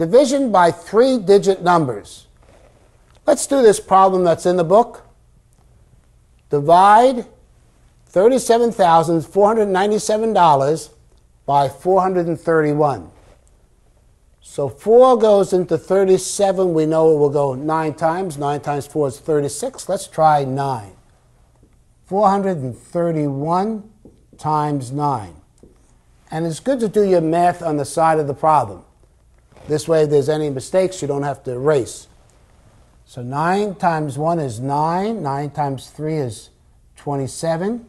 Division by three-digit numbers. Let's do this problem that's in the book. Divide $37,497 by 431. So 4 goes into 37. We know it will go 9 times. 9 times 4 is 36. Let's try 9. 431 times 9. And it's good to do your math on the side of the problem. This way, if there's any mistakes, you don't have to erase. So 9 times 1 is 9. 9 times 3 is 27.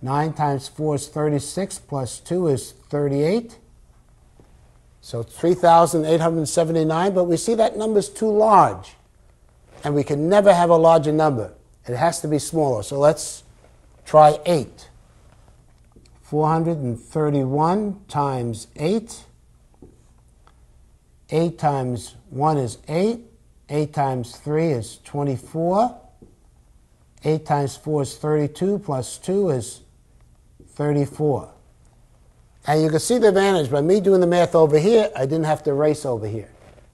9 times 4 is 36, plus 2 is 38. So 3,879, but we see that number is too large. And we can never have a larger number. It has to be smaller. So let's try 8. 431 times 8. 8 times 1 is 8. 8 times 3 is 24. 8 times 4 is 32, plus 2 is 34. And you can see the advantage. By me doing the math over here, I didn't have to erase over here.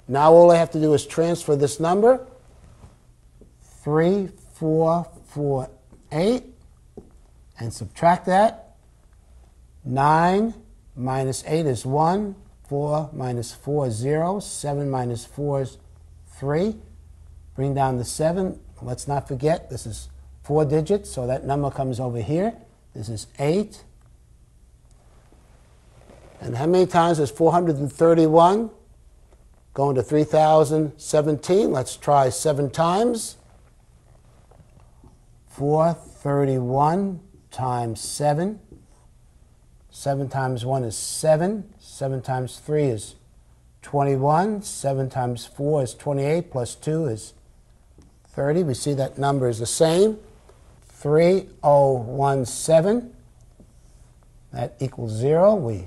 Now all I have to do is transfer this number. 3, 4, 4, 8. And subtract that. 9 minus 8 is 1. 4 minus 4 is 0. 7 minus 4 is 3. Bring down the 7. Let's not forget, this is four digits, so that number comes over here. This is 8. And how many times is 431? Going to 3017. Let's try seven times. 431 times 7. 7 times 1 is 7. 7 times 3 is 21. 7 times 4 is 28, plus 2 is 30. We see that number is the same. 3017. That equals 0. We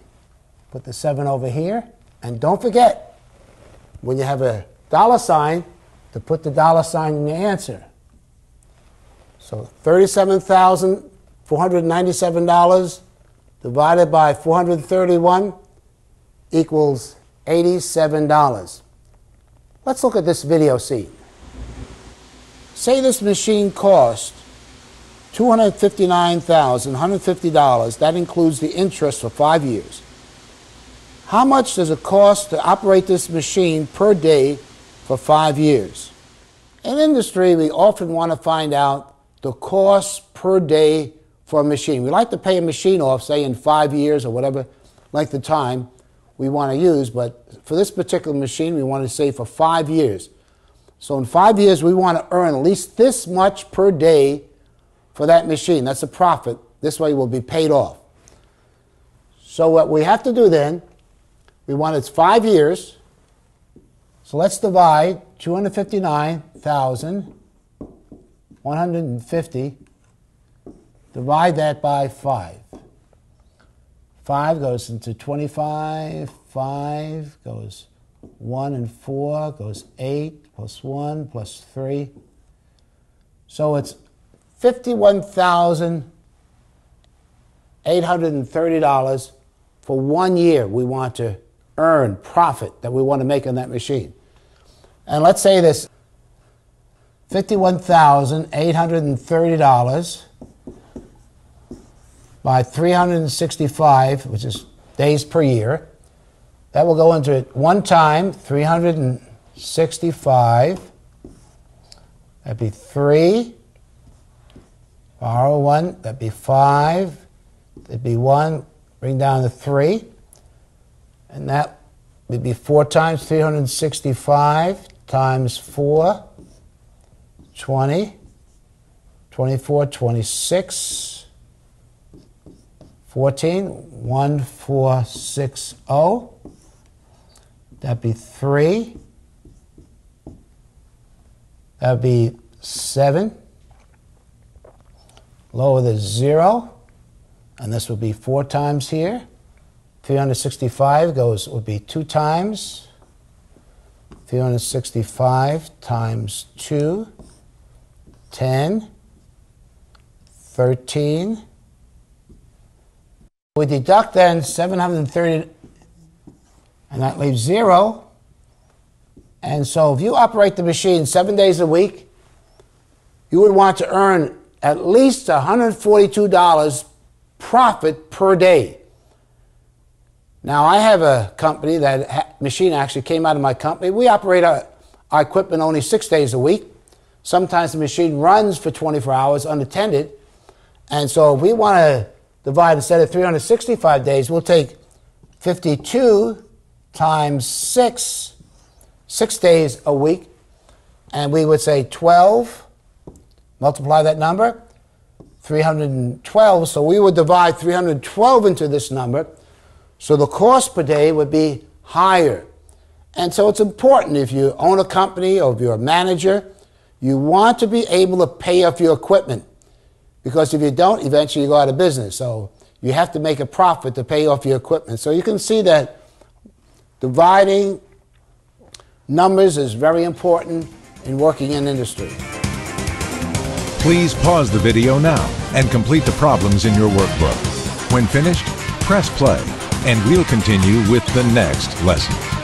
Put the 7 over here. And don't forget, when you have a dollar sign, to put the dollar sign in your answer. So $37,497 divided by 431 equals $87. Let's look at this video scene. Say this machine cost $259,150. That includes the interest for five years. How much does it cost to operate this machine per day for five years? In industry, we often want to find out the cost per day for a machine. We like to pay a machine off, say in five years or whatever length of time we want to use, but for this particular machine, we want to say for five years. So in five years, we want to earn at least this much per day for that machine. That's a profit. This way, we'll be paid off. So what we have to do then we want it's five years. So let's divide 259,150. Divide that by 5. 5 goes into 25. 5 goes 1 and 4 goes 8 plus 1 plus 3. So it's $51,830 for one year we want to earn profit that we want to make on that machine. And let's say this $51,830 by 365, which is days per year. That will go into it one time, 365. That'd be three. Borrow one. That'd be five. That'd be one. Bring down the three. And that would be 4 times 365 times 4, 20, 24, 26, 14, 1460. That'd be 3. That'd be 7. Lower the 0. And this would be 4 times here. 365 goes would be 2 times 365 times 2 10 13 we deduct then 730 and that leaves 0 And so if you operate the machine seven days a week, you would want to earn at least $142 profit per day. Now, I have a company that ha- machine actually came out of my company. We operate our, our equipment only six days a week. Sometimes the machine runs for 24 hours unattended. And so if we want to divide instead of 365 days, we'll take 52 times 6, 6 days a week, and we would say 12, multiply that number, 312. So we would divide 312 into this number. So the cost per day would be higher. And so it's important if you own a company or if you're a manager, you want to be able to pay off your equipment. Because if you don't, eventually you go out of business. So you have to make a profit to pay off your equipment. So you can see that dividing numbers is very important in working in industry. Please pause the video now and complete the problems in your workbook. When finished, press play and we'll continue with the next lesson.